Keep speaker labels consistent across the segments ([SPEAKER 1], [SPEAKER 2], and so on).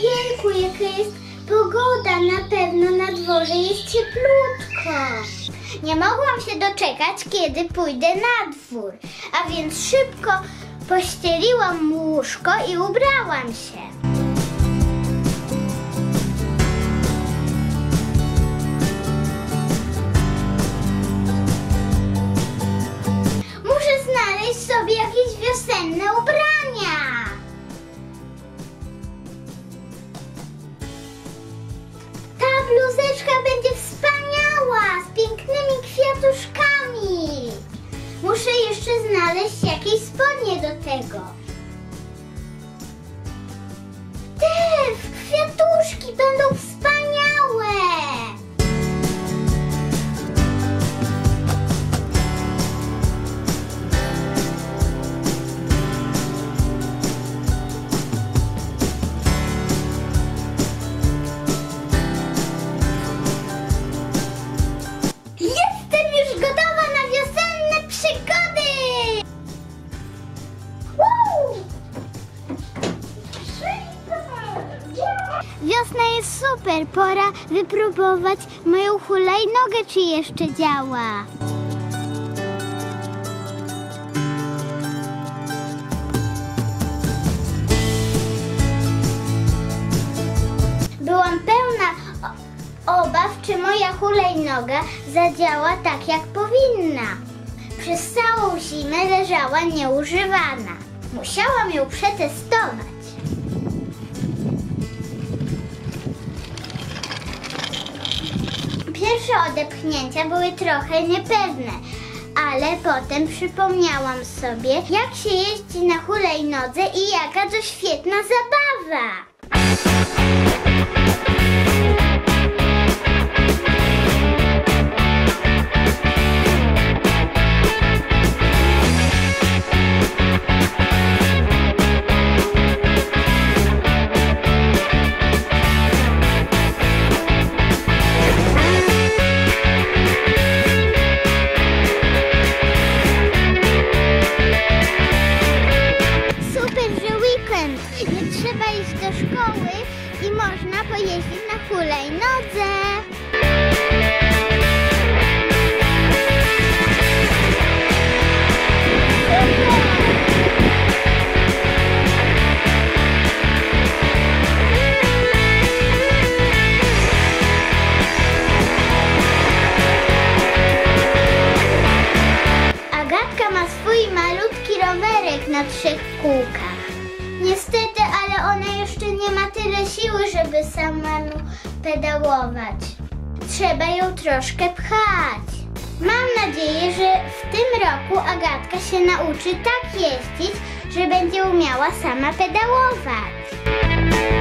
[SPEAKER 1] Ojejku, jaka jest pogoda. Na pewno na dworze jest cieplutko. Nie mogłam się doczekać, kiedy pójdę na dwór, a więc szybko pościeliłam łóżko i ubrałam się. Muszę jeszcze znaleźć jakieś spodnie do tego. Te kwiatuszki będą wspaniałe. Wiosna jest super, pora wypróbować moją hulajnogę, czy jeszcze działa. Byłam pełna obaw, czy moja hulajnoga zadziała tak, jak powinna. Przez całą zimę leżała nieużywana. Musiałam ją przetestować. Pierwsze odepchnięcia były trochę niepewne, ale potem przypomniałam sobie, jak się jeździ na hulajnodze i jaka to świetna zabawa. Trzeba iść do szkoły i można pojeździć na hulajnodze. Agatka ma swój malutki rowerek na trzech kółkach. Ona jeszcze nie ma tyle siły, żeby samemu pedałować. Trzeba ją troszkę pchać. Mam nadzieję, że w tym roku Agatka się nauczy tak jeździć, że będzie umiała sama pedałować.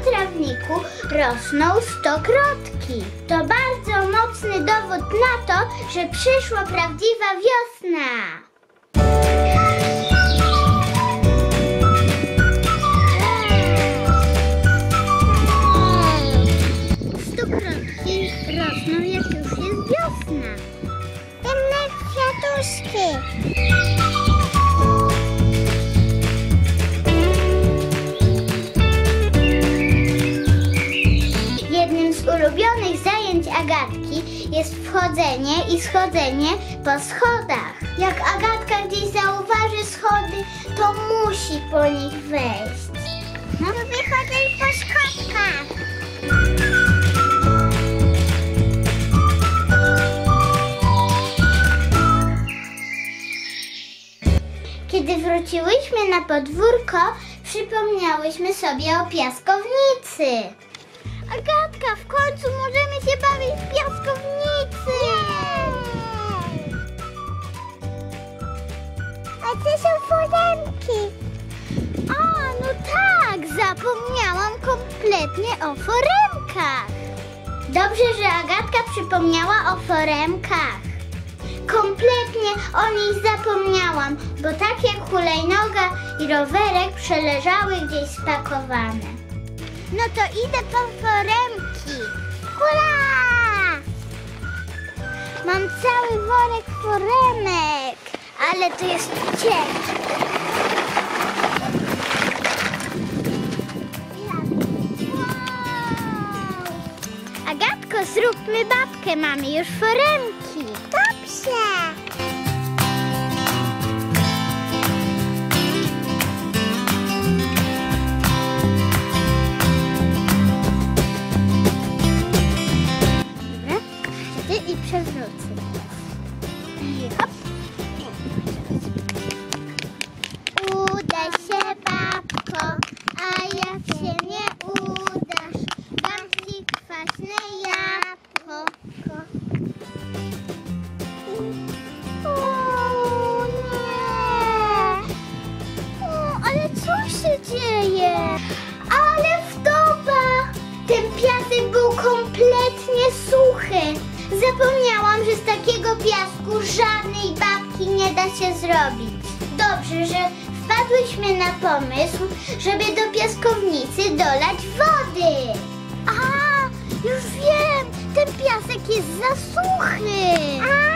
[SPEAKER 1] Trawniku rosną stokrotki. To bardzo mocny dowód na to, że przyszła prawdziwa wiosna. Stokrotki rosną jak już jest wiosna. Inne kwiatuszki. Jest wchodzenie i schodzenie po schodach. Jak Agatka gdzieś zauważy schody, to musi po nich wejść. No to po schodkach. Kiedy wróciłyśmy na podwórko, przypomniałyśmy sobie o piaskownicy. W końcu możemy się bawić w piaskownicy! A gdzie są foremki? A, no tak, zapomniałam kompletnie o foremkach. Dobrze, że Agatka przypomniała o foremkach. Kompletnie o nich zapomniałam, bo tak jak hulajnoga i rowerek przeleżały gdzieś spakowane. No to idę po foremki. Hurra! Mam cały worek foremek, ale to jest ciężko. Agatko, zróbmy babkę, mamy już foremki. Piasku żadnej babki nie da się zrobić. Dobrze, że wpadłyśmy na pomysł, żeby do piaskownicy dolać wody. A, już wiem, ten piasek jest za suchy. A,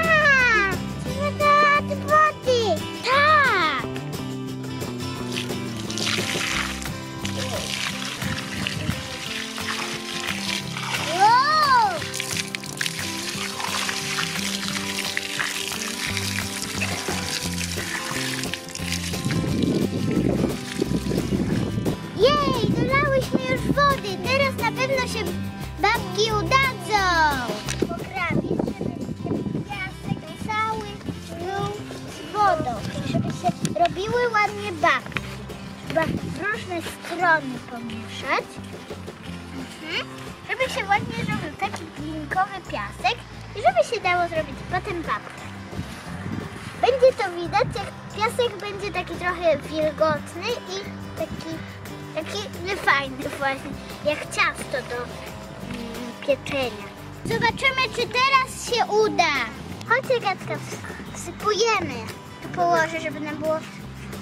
[SPEAKER 1] wody. Teraz na pewno się babki udadzą. Poprawić, żeby piasek cały był z wodą. Żeby się robiły ładnie babki. Trzeba różne strony pomieszać. Mhm. Żeby się ładnie zrobił taki glinkowy piasek i żeby się dało zrobić potem babkę. Będzie to widać, jak piasek będzie taki trochę wilgotny i taki, taki no fajny właśnie, jak ciasto do mm, pieczenia. Zobaczymy, czy teraz się uda. Chodź, Gatka, wsypujemy. Tu położę, żeby nam było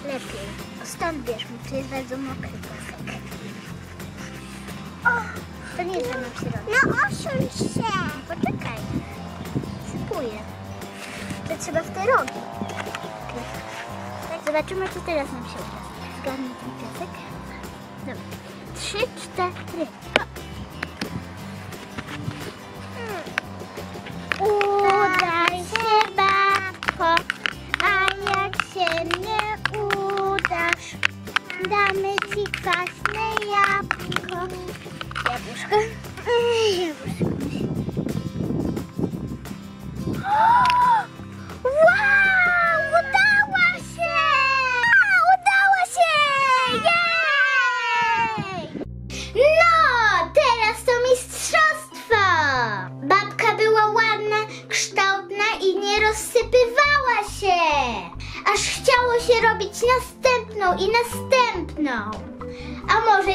[SPEAKER 1] lepiej. O, stąd bierz, bo tu jest bardzo mokry piasek. O, to nie jest na przyrodę. No osuń się. Poczekaj. Sypuję. To trzeba w te rogi. Zobaczymy, co teraz nam się uda. Zgarnę ten piasek. Trzy, cztery.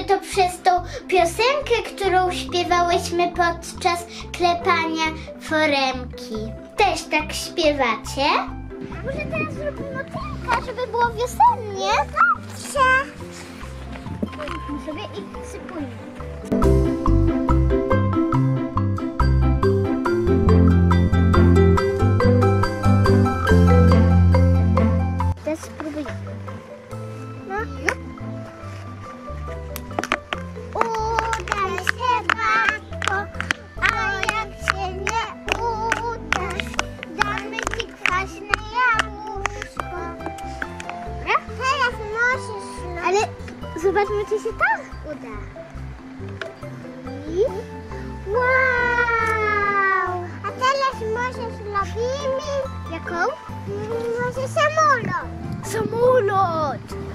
[SPEAKER 1] To przez tą piosenkę, którą śpiewałyśmy podczas klepania foremki. Też tak śpiewacie? Może teraz zrobimy motylka, żeby było wiosennie? Dobrze. Weźmy sobie i sypujmy. Zobaczmy, czy się tak uda. I... Wow! A teraz możesz robimy... Jaką? Może samolot. Samolot!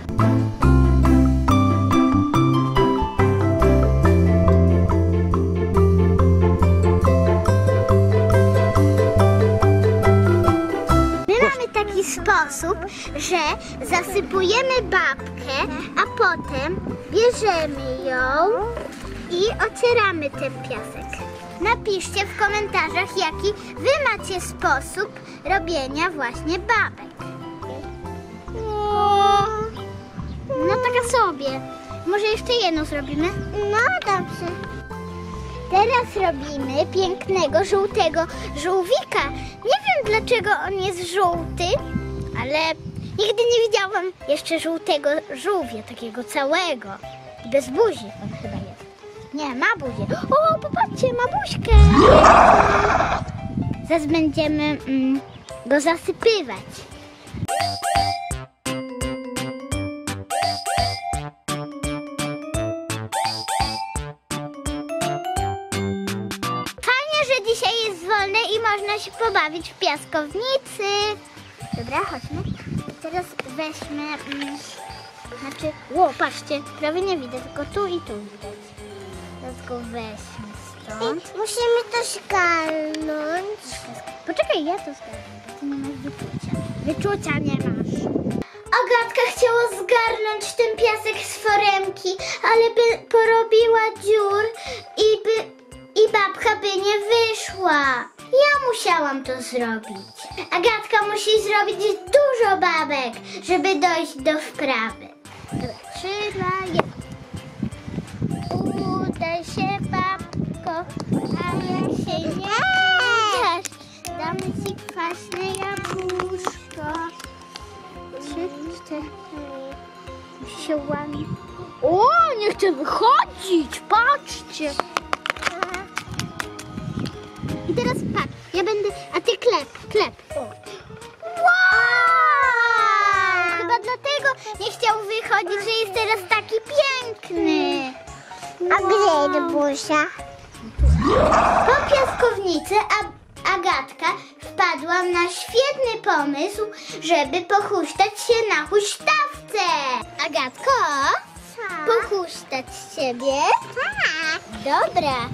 [SPEAKER 1] Sposób, że zasypujemy babkę, a potem bierzemy ją i ocieramy ten piasek. Napiszcie w komentarzach, jaki wy macie sposób robienia właśnie babek. No taka sobie. Może jeszcze jedną zrobimy? No dobrze. Teraz robimy pięknego, żółtego żółwika. Nie wiem dlaczego on jest żółty, ale nigdy nie widziałam jeszcze żółtego żółwia, takiego całego. Bez buzi on chyba jest. Nie, ma buzię. O, popatrzcie, ma buźkę. Zaraz będziemy mm, go zasypywać. Fajnie, że dzisiaj jest wolne i można się pobawić w piaskownicy. Dobra, chodźmy. Teraz weźmy. Mm, znaczy, ło, patrzcie, prawie nie widać, tylko tu i tu widać. Teraz go weźmy stąd.
[SPEAKER 2] Musimy to szkalnąć.
[SPEAKER 1] Poczekaj, ja to zgarnę, bo ty nie masz wyczucia. Wyczucia nie masz. Agatka chciała zgarnąć ten piasek z foremki, ale by porobiła dziur i by i babka by nie wyszła. Ja musiałam to zrobić. Agatka musi zrobić dużo babek, żeby dojść do wprawy. Dobra, trzy, dwa, jeden. Udaj się, babko, a jak się nie udasz, damy ci kwaśne jabłuszko. Trzy, cztery. Się łamie. O, nie chcę wychodzić, patrzcie. I teraz patrz, ja będę, a ty klep, klep. Wow! Chyba dlatego nie chciał wychodzić, że jest teraz taki piękny.
[SPEAKER 2] A gdzie jest Busia?
[SPEAKER 1] Po piaskownicy Agatka wpadła na świetny pomysł, żeby pochuśtać się na huśtawce. Agatko, pochuśtać ciebie?
[SPEAKER 2] Tak.
[SPEAKER 1] Dobra.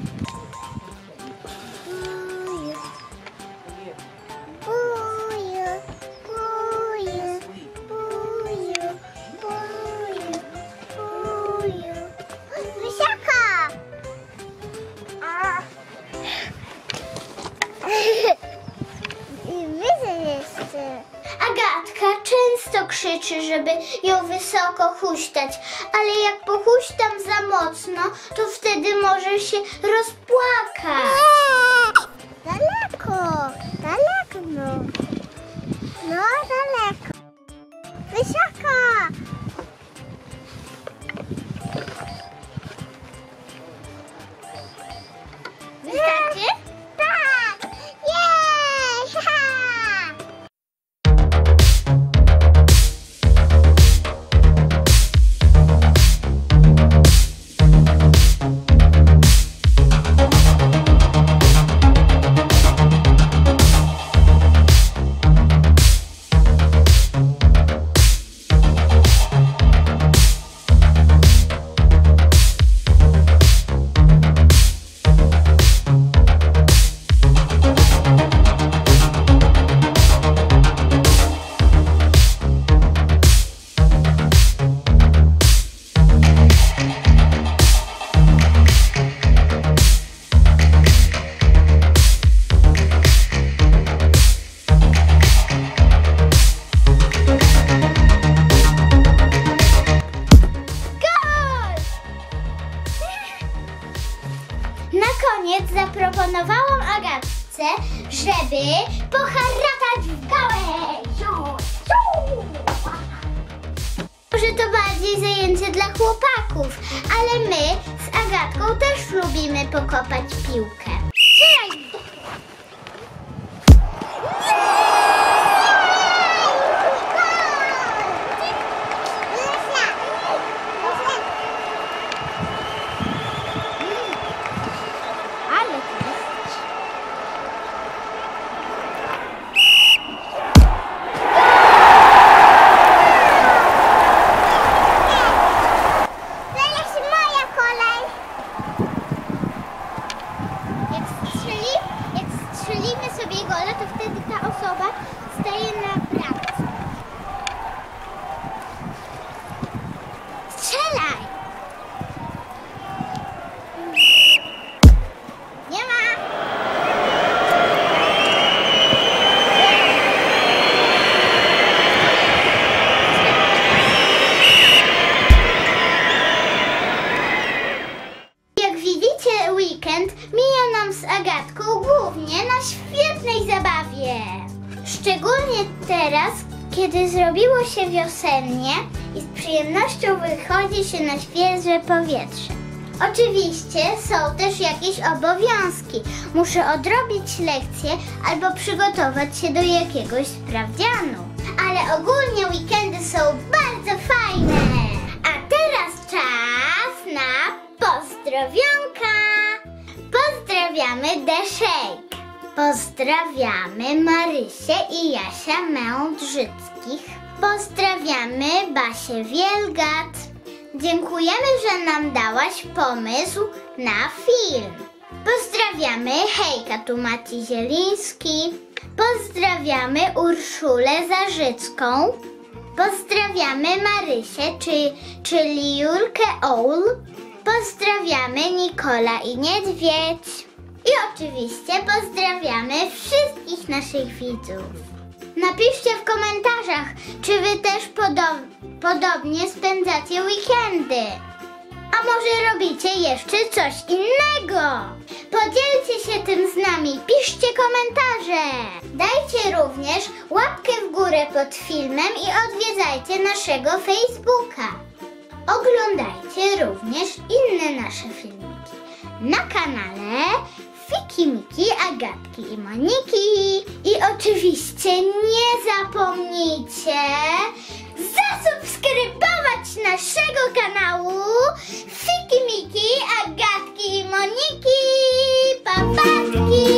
[SPEAKER 1] Krzyczy, żeby ją wysoko huśtać, ale jak pochuśtam za mocno, to wtedy może się rozpłakać. Oczywiście są też jakieś obowiązki. Muszę odrobić lekcję albo przygotować się do jakiegoś sprawdzianu. Ale ogólnie weekendy są bardzo fajne. A teraz czas na pozdrowionka. Pozdrawiamy Shake. Pozdrawiamy Marysię i Jasia Mędrzyckich. Pozdrawiamy Basię Wielgat. Dziękujemy, że nam dałaś pomysł na film. Pozdrawiamy Hejka tu Maci Zieliński. Pozdrawiamy Urszulę Zarzycką. Pozdrawiamy Marysię, czy, czyli Julkę Oul. Pozdrawiamy Nikola i Niedźwiedź. I oczywiście pozdrawiamy wszystkich naszych widzów. Napiszcie w komentarzach, czy wy też podo- podobnie spędzacie weekendy. A może robicie jeszcze coś innego? Podzielcie się tym z nami, piszcie komentarze. Dajcie również łapkę w górę pod filmem i odwiedzajcie naszego Facebooka. Oglądajcie również inne nasze filmiki na kanale Fiki Miki, Agatki i Moniki. I oczywiście nie zapomnijcie zasubskrybować naszego kanału Fiki Miki, Agatki i Moniki. Papatki!